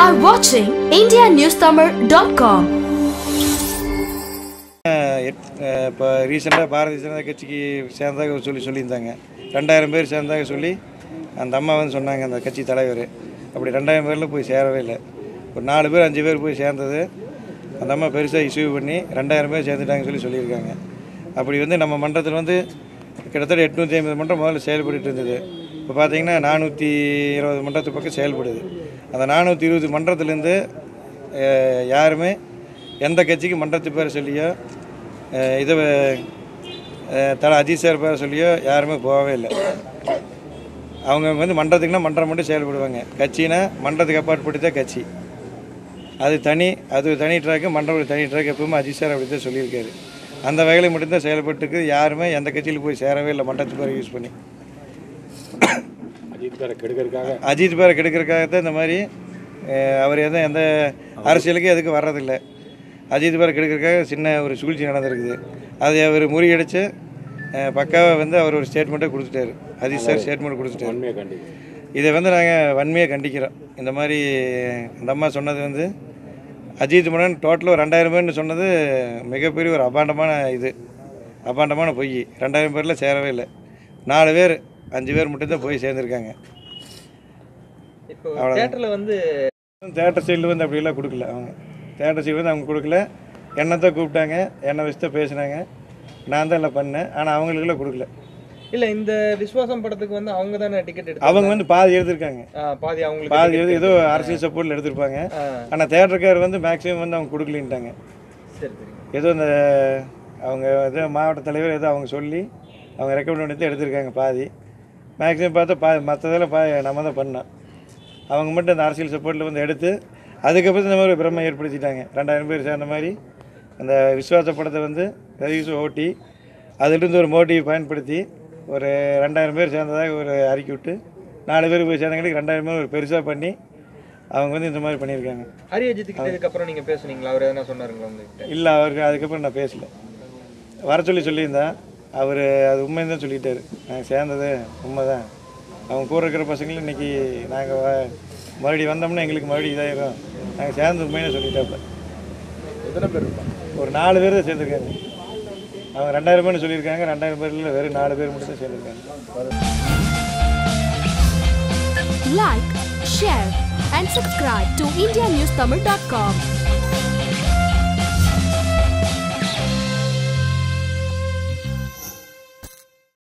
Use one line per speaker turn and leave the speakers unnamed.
are watching IndiaNewsTamil.com.
இப்போ ரீசெண்டாக பாரதிய ஜனதா கட்சிக்கு சேர்ந்தாக சொல்லி சொல்லியிருந்தாங்க. ரெண்டாயிரம் பேர் சேர்ந்தாக சொல்லி அந்த அம்மா வந்து சொன்னாங்க அந்த கட்சி தலைவர். அப்படி ரெண்டாயிரம் பேரில் போய் சேரவே இல்லை. ஒரு நாலு பேர் அஞ்சு பேர் போய் சேர்ந்தது. அந்த அம்மா பெருசாக இஷ்யூ பண்ணி ரெண்டாயிரம் பேர் சேர்ந்துட்டாங்கன்னு சொல்லி சொல்லியிருக்காங்க. அப்படி வந்து நம்ம மன்றத்தில் வந்து கிட்டத்தட்ட எட்நூற்றி ஐம்பது மன்றம் முதல்ல செயல்பட்டு இருந்தது. இப்போ பார்த்தீங்கன்னா நானூற்றி இருபது மன்றத்து பக்கம் செயல்படுது. அந்த நானூற்றி இருபது மன்றத்துலேருந்து யாருமே எந்த கட்சிக்கு மன்றத்து பேர் சொல்லியோ இதை தலை அஜித் சார் பேர் சொல்லியோ யாருமே போகவே இல்லை. அவங்க வந்து மன்றத்துக்குன்னா மன்றம் மட்டும் செயல்படுவாங்க. கட்சினா மன்றத்துக்கு அப்பாற்பட்டு தான் கட்சி. அது தனி அது தனி ட்ராக்கு மன்றம் தனி ட்ராக் எப்பவுமே அஜித் சார் அப்படி தான் சொல்லியிருக்காரு. அந்த வகையில் மட்டும்தான் செயல்பட்டுருக்கு. யாருமே எந்த கட்சியில் போய் சேரவே இல்லை மன்றத்து பேர் யூஸ் பண்ணி.
அஜித் பேரை கெடுக்கிறதுக்காக.
அஜித் பேரை கெடுக்கிறதுக்காக தான் இந்த மாதிரி அவர் எதுவும் எந்த அரசியலுக்கு எதுக்கு வர்றதில்லை. அஜித் பேரை கெடுக்கிறதுக்காக சின்ன ஒரு சூழ்ச்சி நடந்திருக்குது. அதை அவர் முறியடித்து பக்காவாக வந்து அவர் ஒரு ஸ்டேட்மெண்ட்டை கொடுத்துட்டாரு. அஜித் சார் ஸ்டேட்மெண்ட் கொடுத்துட்டாரு. இதை வந்து நாங்கள் வன்மையாக கண்டிக்கிறோம். இந்த மாதிரி அந்த அம்மா சொன்னது வந்து அஜித் மன்னன் டோட்டலாக ரெண்டாயிரம் பேர்னு சொன்னது மிகப்பெரிய ஒரு அபாண்டமான இது. அபாண்டமான பொய். ரெண்டாயிரம் பேரில் சேரவே இல்லை. நாலு பேர் அஞ்சு பேர் மட்டும்தான் போய் சேர்ந்துருக்காங்க.
இப்போ தியேட்டர்ல வந்து
தேட்டர் சைடில் வந்து அப்படியெல்லாம் கொடுக்கல அவங்க. தேட்டர் சைடு வந்து அவங்க கொடுக்கல. என்னை தான் கூப்பிட்டாங்க என்னை வச்சு தான் பேசினாங்க. நான் தான் எல்லாம் பண்ணேன். ஆனால் அவங்களுக்குலாம் கொடுக்கல.
இல்ல இந்த விஸ்வாசம் படத்துக்கு வந்து அவங்க தானே டிக்கெட் எடுத்து
அவங்க வந்து பாதி எடுத்திருக்காங்க.
பாதி அவங்களுக்கு
பாதி எழுதி ஏதோ
எடுத்து-
அரசியல் சப்போர்ட்டில் எடுத்திருப்பாங்க. ஆனால் தேட்டருக்கார் வந்து மேக்ஸிமம் வந்து அவங்க கொடுக்கலின்ட்டாங்க.
சரி
ஏதோ இந்த அவங்க ஏதோ மாவட்ட தலைவர் ஏதோ அவங்க சொல்லி அவங்க ரெக்கமெண்ட் பண்ணி தான் எடுத்திருக்காங்க பாதி. மேக்ஸிமம் பார்த்தா பா மற்றதெல்லாம் பா நம்ம தான் பண்ணோம். அவங்க மட்டும் அந்த அரசியல் சப்போர்ட்டில் வந்து எடுத்து அதுக்கப்புறம் இந்த மாதிரி பிரம்மை ஏற்படுத்திட்டாங்க. ரெண்டாயிரம் பேர் சேர்ந்த மாதிரி அந்த விசுவாச படத்தை வந்து ரவிஸ் ஓட்டி அதிலிருந்து ஒரு மோட்டிவ் பயன்படுத்தி ஒரு ரெண்டாயிரம் பேர் சேர்ந்ததாக ஒரு அறிக்கை விட்டு நாலு பேர் போய் சேர்ந்தங்களுக்கு ரெண்டாயிரம் பேர் ஒரு பெருசாக பண்ணி அவங்க வந்து இந்த மாதிரி பண்ணியிருக்காங்க.
ஹரி அஜித் கிட்ட இதுக்கப்புறம் நீங்க பேசுனீங்களா? அவர் எதனா சொன்னாருங்களா
இல்லை அவருக்கு அதுக்கப்புறம் நான் பேசல. வர சொல்லி சொல்லியிருந்தேன். அவர் அது உண்மைன்னு தான் சொல்லிட்டாரு. நாங்கள் சேர்ந்தது உண்மை தான் அவங்க கூட இருக்கிற பசங்களும் இன்றைக்கி நாங்கள் மறுபடியும் வந்தோம்னா எங்களுக்கு மறுபடியும் இதாயிரும். நாங்கள் சேர்ந்து உண்மைன்னு சொல்லிட்டாப்ப
எத்தனை பேர் இருப்பாங்க?
ஒரு நாலு பேர் தான் சேர்ந்துருக்காங்க. அவங்க ரெண்டாயிரம் பேர்னு சொல்லியிருக்காங்க. ரெண்டாயிரம் பேரில் வெறும் நாலு பேர் மட்டும் தான் சேர்ந்துருக்காங்க.
Like, share, and subscribe to IndiaNewsTamil.com.